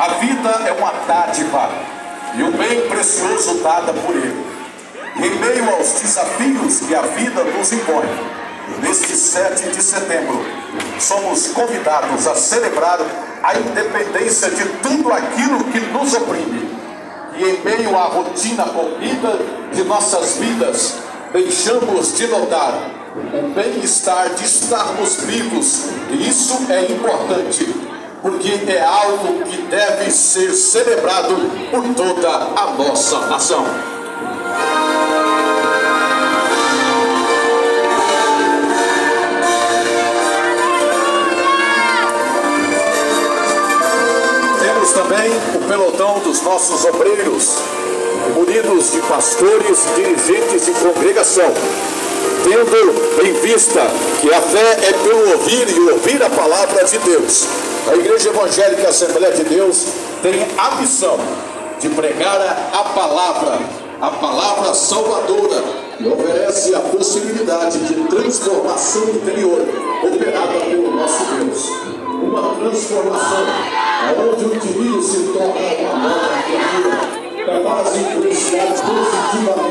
A vida é uma dádiva e um bem precioso dada por Ele. Em meio aos desafios que a vida nos impõe, neste 7 de setembro, somos convidados a celebrar a independência de tudo aquilo que nos oprime. E em meio à rotina corrida de nossas vidas, deixamos de notar o bem-estar de estarmos vivos, e isso é importante porque é algo que deve ser celebrado por toda a nossa nação. Temos também o pelotão dos nossos obreiros, unidos de pastores, dirigentes e congregação tendo em vista que a fé é pelo ouvir e ouvir a palavra de Deus. A Igreja Evangélica Assembleia de Deus tem a missão de pregar a palavra, a palavra salvadora, e oferece a possibilidade de transformação interior operada pelo nosso Deus. Uma transformação onde o indivíduo se torna uma nova criatura, capaz de influenciar positivamente